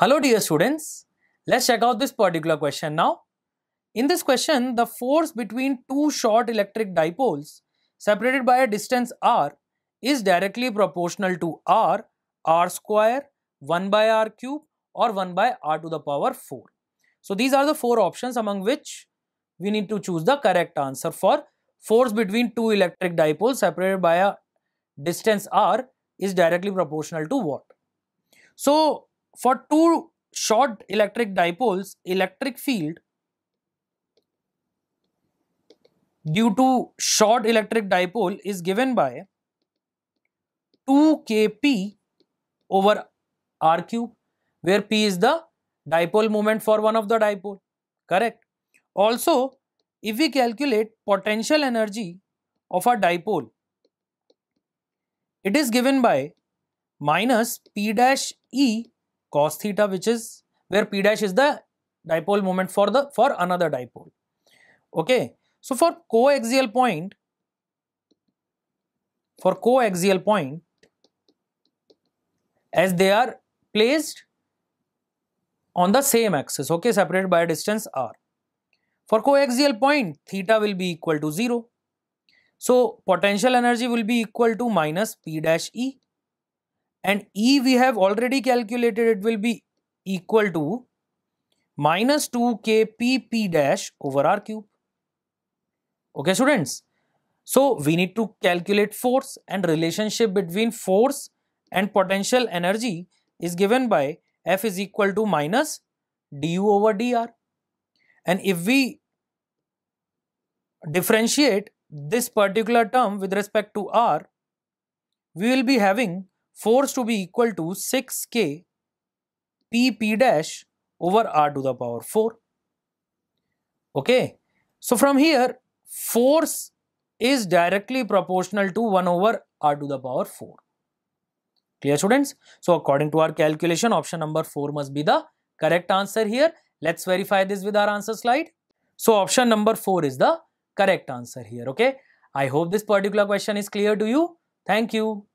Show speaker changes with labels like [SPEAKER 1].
[SPEAKER 1] Hello dear students, let's check out this particular question now. In this question, the force between two short electric dipoles separated by a distance r is directly proportional to r, r square, 1 by r cube or 1 by r to the power 4. So these are the four options among which we need to choose the correct answer for force between two electric dipoles separated by a distance r is directly proportional to what? So for two short electric dipoles, electric field due to short electric dipole is given by 2 kp over r cube where p is the dipole moment for one of the dipole. Correct? Also if we calculate potential energy of a dipole it is given by minus p dash e cos theta which is where p dash is the dipole moment for the for another dipole. Okay. So for coaxial point for coaxial point as they are placed on the same axis okay separated by a distance r. For coaxial point theta will be equal to 0 so potential energy will be equal to minus p dash e and E we have already calculated it will be equal to minus 2 k p p dash over r cube. Okay students. So we need to calculate force and relationship between force and potential energy is given by F is equal to minus du over dr. And if we differentiate this particular term with respect to r, we will be having force to be equal to 6k p p dash over r to the power 4. Okay. So from here, force is directly proportional to 1 over r to the power 4. Clear students? So according to our calculation, option number 4 must be the correct answer here. Let's verify this with our answer slide. So option number 4 is the correct answer here. Okay. I hope this particular question is clear to you. Thank you.